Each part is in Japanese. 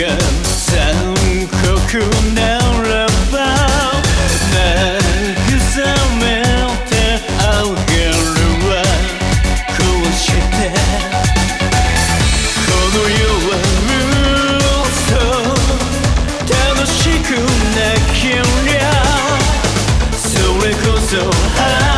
残酷ならば慰めてあげるわこうしてこの世はもっと楽しくなけりゃそれこそ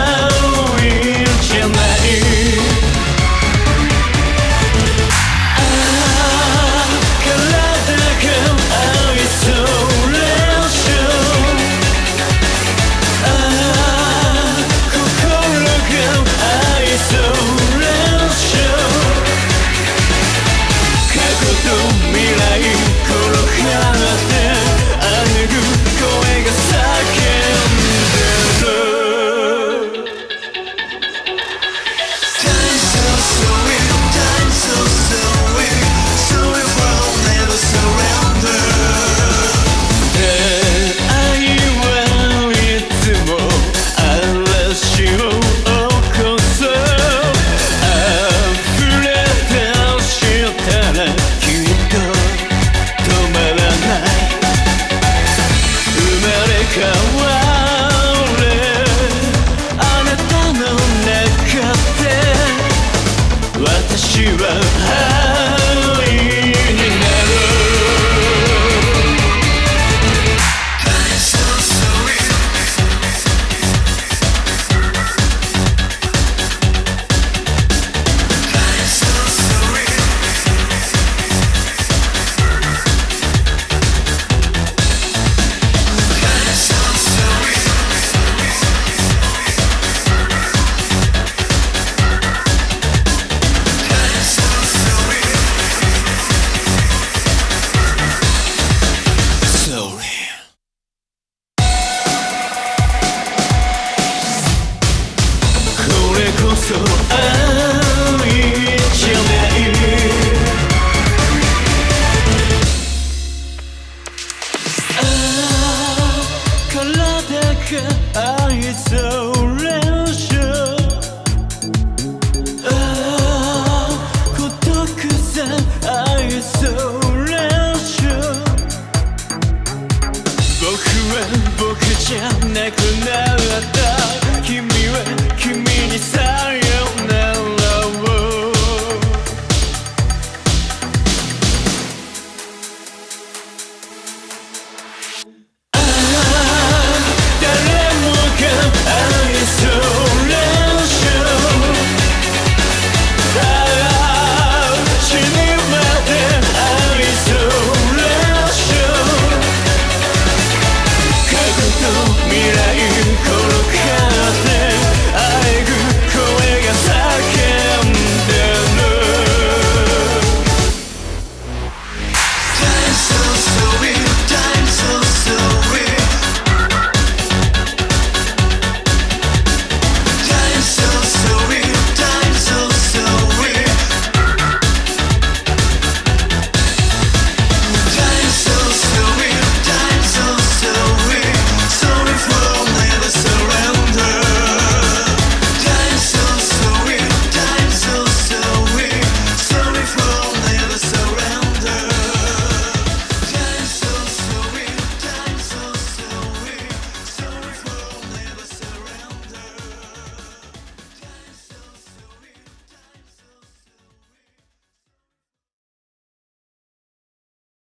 so